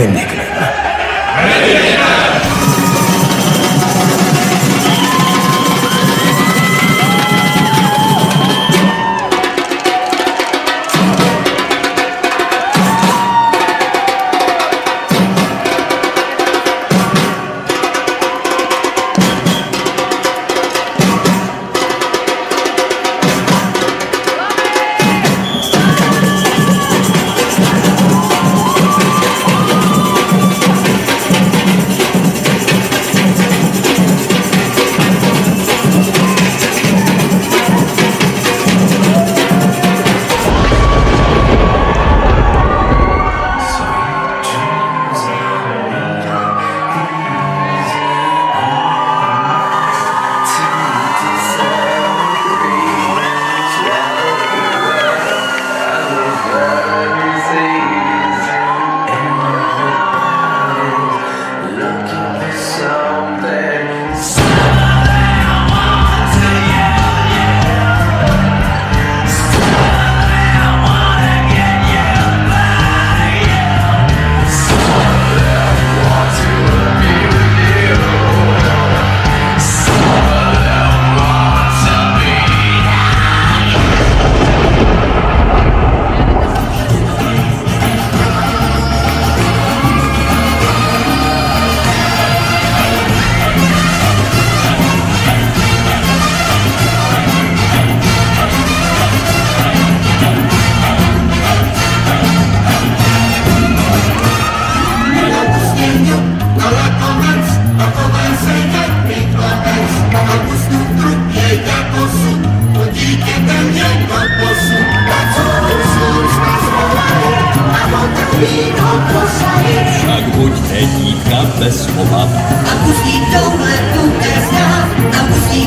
べんでくれ。bez słowa. A później to ma tu stał, a później